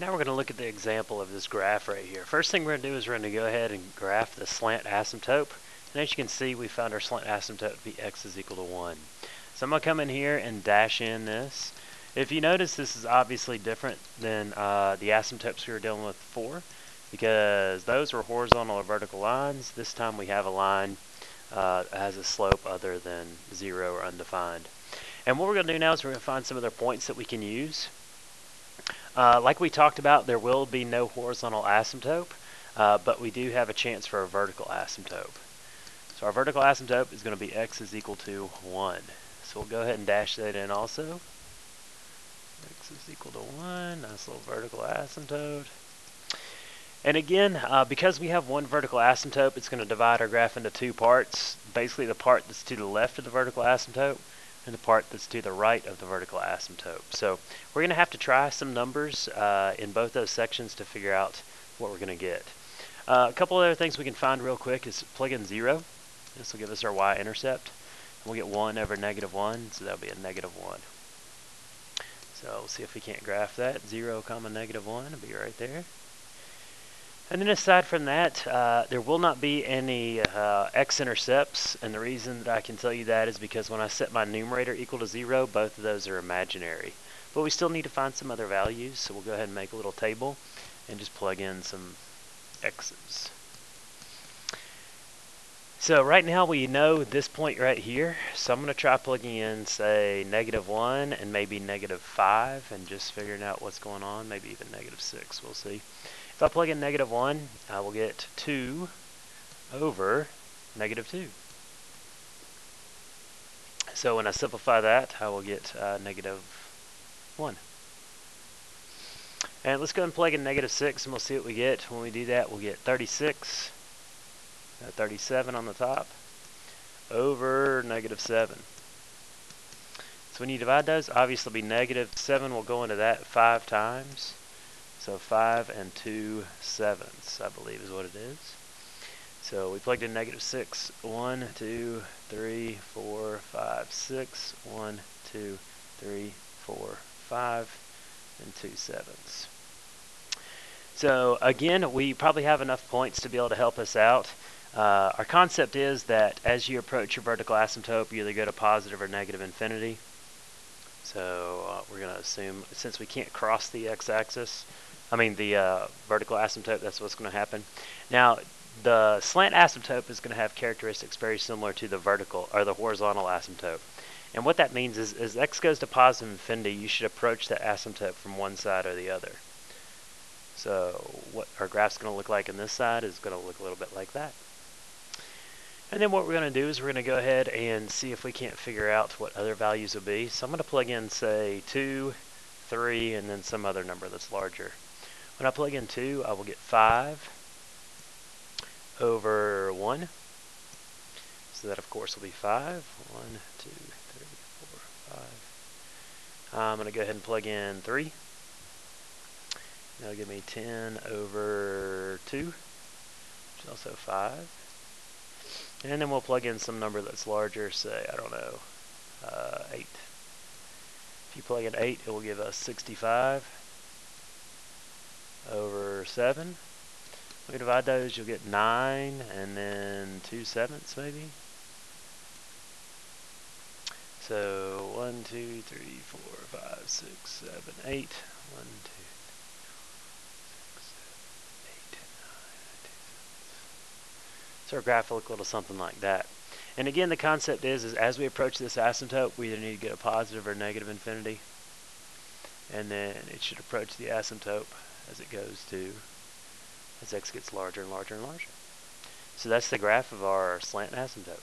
Now we're going to look at the example of this graph right here. First thing we're going to do is we're going to go ahead and graph the slant asymptote. And as you can see, we found our slant asymptote to be x is equal to 1. So I'm going to come in here and dash in this. If you notice, this is obviously different than uh, the asymptotes we were dealing with before because those were horizontal or vertical lines. This time we have a line uh, that has a slope other than 0 or undefined. And what we're going to do now is we're going to find some other points that we can use. Uh, like we talked about, there will be no horizontal asymptote, uh, but we do have a chance for a vertical asymptote. So our vertical asymptote is going to be x is equal to 1. So we'll go ahead and dash that in also. x is equal to 1, nice little vertical asymptote. And again, uh, because we have one vertical asymptote, it's going to divide our graph into two parts. Basically, the part that's to the left of the vertical asymptote and the part that's to the right of the vertical asymptote. So we're going to have to try some numbers uh, in both those sections to figure out what we're going to get. Uh, a couple other things we can find real quick is plug in 0. This will give us our y-intercept. We'll get 1 over negative 1, so that'll be a negative 1. So we'll see if we can't graph that. 0 comma negative 1 will be right there. And then aside from that, uh, there will not be any uh, x-intercepts, and the reason that I can tell you that is because when I set my numerator equal to 0, both of those are imaginary. But we still need to find some other values, so we'll go ahead and make a little table and just plug in some x's. So right now we know this point right here, so I'm going to try plugging in, say, negative 1 and maybe negative 5 and just figuring out what's going on, maybe even negative 6, we'll see. If I plug in negative 1, I will get 2 over negative 2. So when I simplify that, I will get uh, negative 1. And let's go and plug in negative 6 and we'll see what we get. When we do that, we'll get 36, uh, 37 on the top, over negative 7. So when you divide those, obviously be negative 7 will go into that 5 times. So 5 and 2 sevenths, I believe is what it is. So we plugged in negative 6. 1, 2, 3, 4, 5, 6. 1, 2, 3, 4, 5, and 2 sevenths. So again, we probably have enough points to be able to help us out. Uh, our concept is that as you approach your vertical asymptote, you either go to positive or negative infinity. So uh, we're going to assume, since we can't cross the x-axis, I mean the uh, vertical asymptote, that's what's going to happen. Now, the slant asymptote is going to have characteristics very similar to the vertical or the horizontal asymptote. And what that means is as x goes to positive infinity, you should approach that asymptote from one side or the other. So what our graph's going to look like on this side is going to look a little bit like that. And then what we're going to do is we're going to go ahead and see if we can't figure out what other values will be. So I'm going to plug in, say, 2, 3, and then some other number that's larger. When I plug in 2, I will get 5 over 1. So that, of course, will be 5. 1, 2, 3, 4, 5. I'm going to go ahead and plug in 3. That'll give me 10 over 2, which is also 5. And then we'll plug in some number that's larger, say, I don't know, uh, 8. If you plug in 8, it will give us 65 over 7. We divide those, you'll get 9 and then 2 sevenths maybe. So 1, 2, 3, 4, 5, 6, 7, 8. 1, 2, So our graph will look a little something like that. And again, the concept is, is as we approach this asymptote, we either need to get a positive or negative infinity. And then it should approach the asymptote as it goes to, as x gets larger and larger and larger. So that's the graph of our slant asymptote.